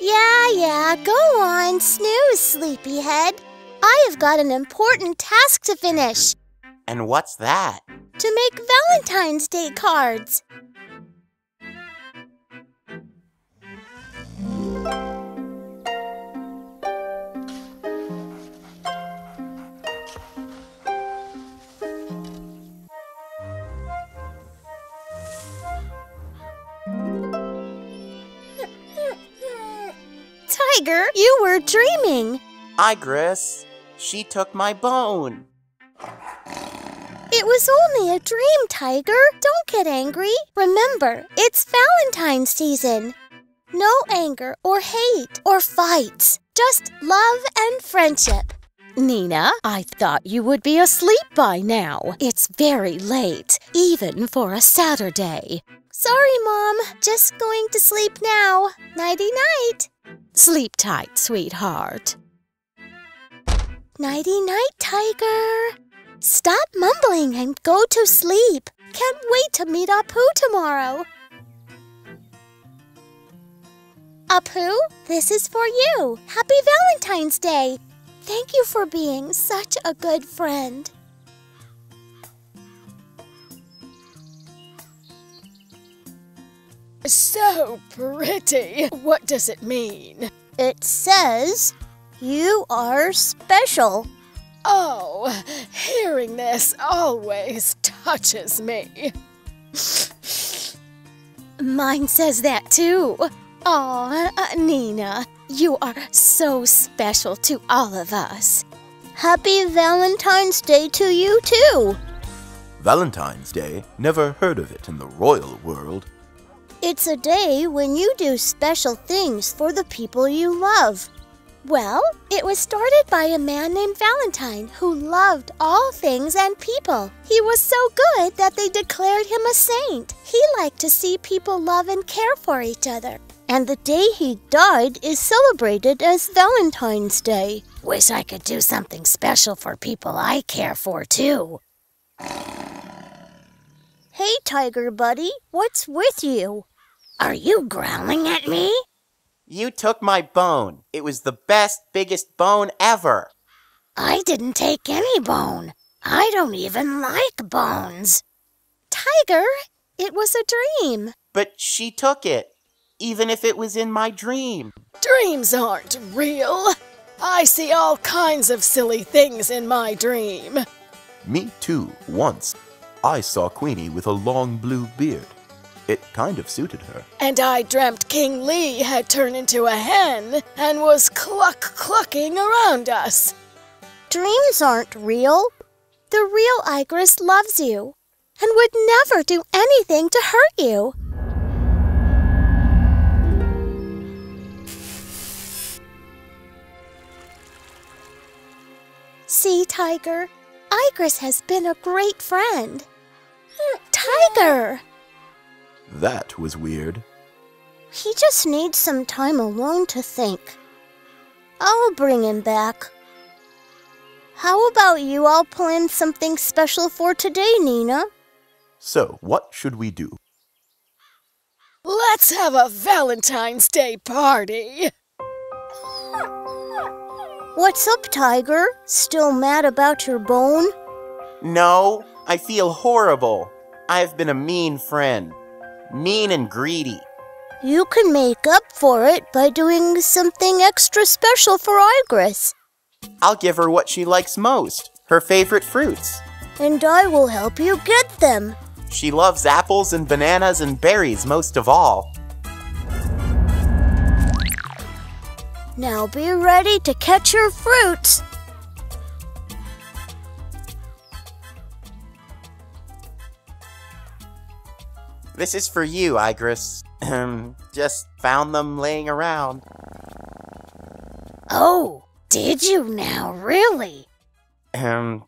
Yeah, yeah, go on, snooze, sleepyhead. I have got an important task to finish. And what's that? To make Valentine's Day cards. Tiger, you were dreaming. Igress, she took my bone. It was only a dream, Tiger. Don't get angry. Remember, it's Valentine's season. No anger or hate or fights, just love and friendship. Neena, I thought you would be asleep by now. It's very late, even for a Saturday. Sorry, Mom. Just going to sleep now. Nighty night. Sleep tight, sweetheart. Nighty night, Tiger. Stop mumbling and go to sleep. Can't wait to meet Appu tomorrow. Appu, this is for you. Happy Valentine's Day. Thank you for being such a good friend. So pretty. What does it mean? It says, You are special. Oh, hearing this always touches me. Mine says that too. Aw, uh, Neena, you are so special to all of us. Happy Valentine's Day to you too. Valentine's Day? Never heard of it in the royal world. It's a day when you do special things for the people you love. Well, it was started by a man named Valentine who loved all things and people. He was so good that they declared him a saint. He liked to see people love and care for each other. And the day he died is celebrated as Valentine's Day. Wish I could do something special for people I care for, too. Hey, Tiger Buddy, what's with you? Are you growling at me? You took my bone. It was the best, biggest bone ever. I didn't take any bone. I don't even like bones. Tiger, it was a dream. But she took it, even if it was in my dream. Dreams aren't real. I see all kinds of silly things in my dream. Me too, once. I saw Queenie with a long blue beard. It kind of suited her. And I dreamt King Lee had turned into a hen and was cluck clucking around us. Dreams aren't real. The real Igress loves you and would never do anything to hurt you. See, Tiger, Igress has been a great friend. Tiger! That was weird. He just needs some time alone to think. I'll bring him back. How about you all plan something special for today, Neena? So, what should we do? Let's have a Valentine's Day party! What's up, Tiger? Still mad about your bone? No, I feel horrible. I've been a mean friend. Mean and greedy. You can make up for it by doing something extra special for Igress. I'll give her what she likes most her favorite fruits. And I will help you get them. She loves apples and bananas and berries most of all. Now be ready to catch your fruits. This is for you, Igress. Just found them laying around. Oh, did you now, really? Um,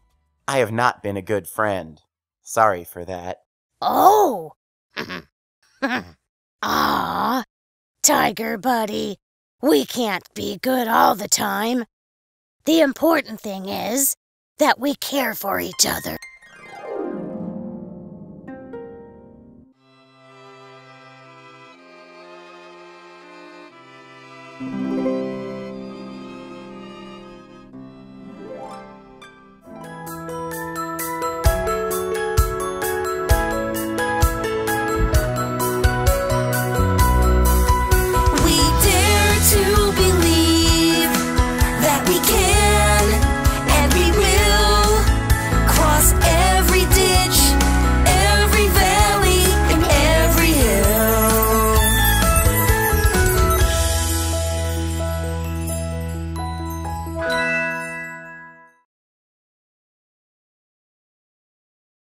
I have not been a good friend. Sorry for that. Oh! Ah, Tiger Buddy, we can't be good all the time. The important thing is that we care for each other.